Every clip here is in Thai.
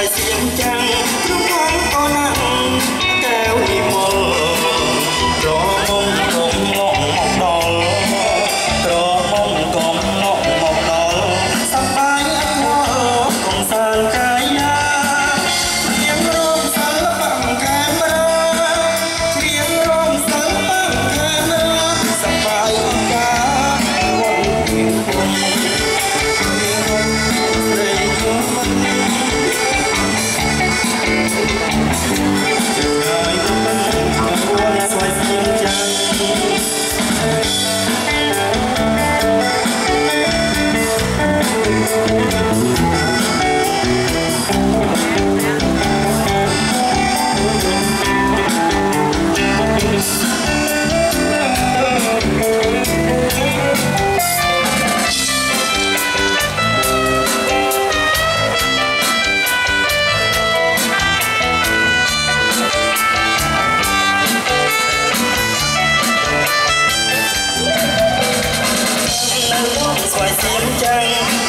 I see him down. Oh.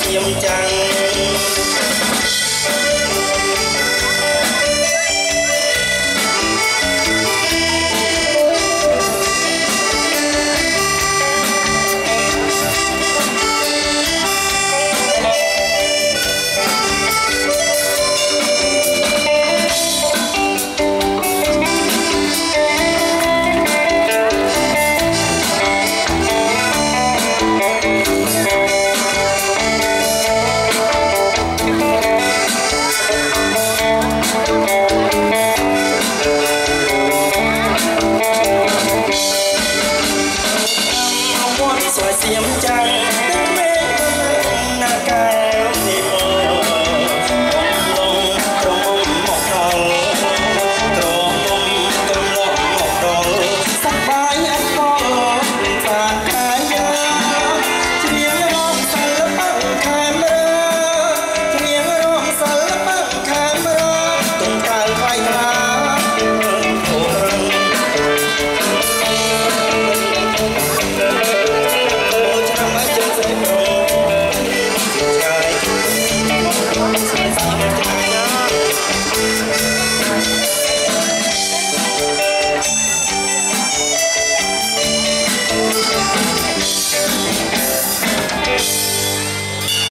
ស្ងៀមចាំង สวยเสียมจัง